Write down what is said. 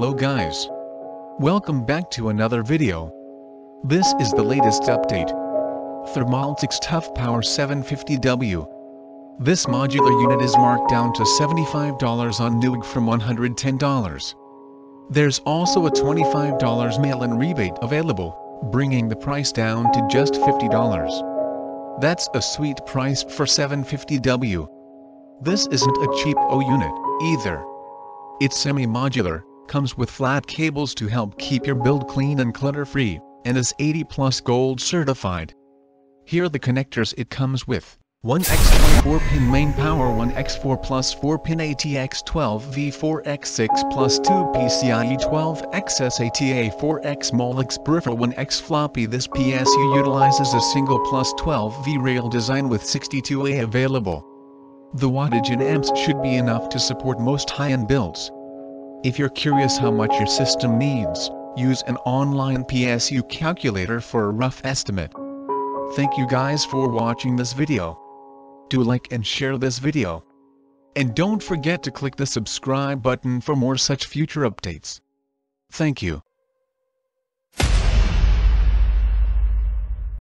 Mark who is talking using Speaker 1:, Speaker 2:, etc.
Speaker 1: Welcome back to another video. This is the latest update. Thermaltake Toughpower 750W. This modular unit is marked down to $75 on Newegg from $110. There's also a $25 mail-in rebate available, bringing the price down to just $50. That's a sweet price for 750W. This isn't a cheap O unit, either. It's semi-modular, comes with flat cables to help keep your build clean and clutter-free, and is 80 plus gold certified. Here are the connectors it comes with. 1 X24 pin main power 1 X4 plus 4 pin ATX12 V4 X6 plus 2 PCIe 12 X SATA 4 X Molex peripheral 1 X floppy This PSU utilizes a single plus 12 V rail design with 62A available. The wattage in amps should be enough to support most high-end builds. If you're curious how much your system needs, use an online PSU calculator for a rough estimate. Thank you guys for watching this video. Do like and share this video. And don't forget to click the subscribe button for more such future updates. Thank you.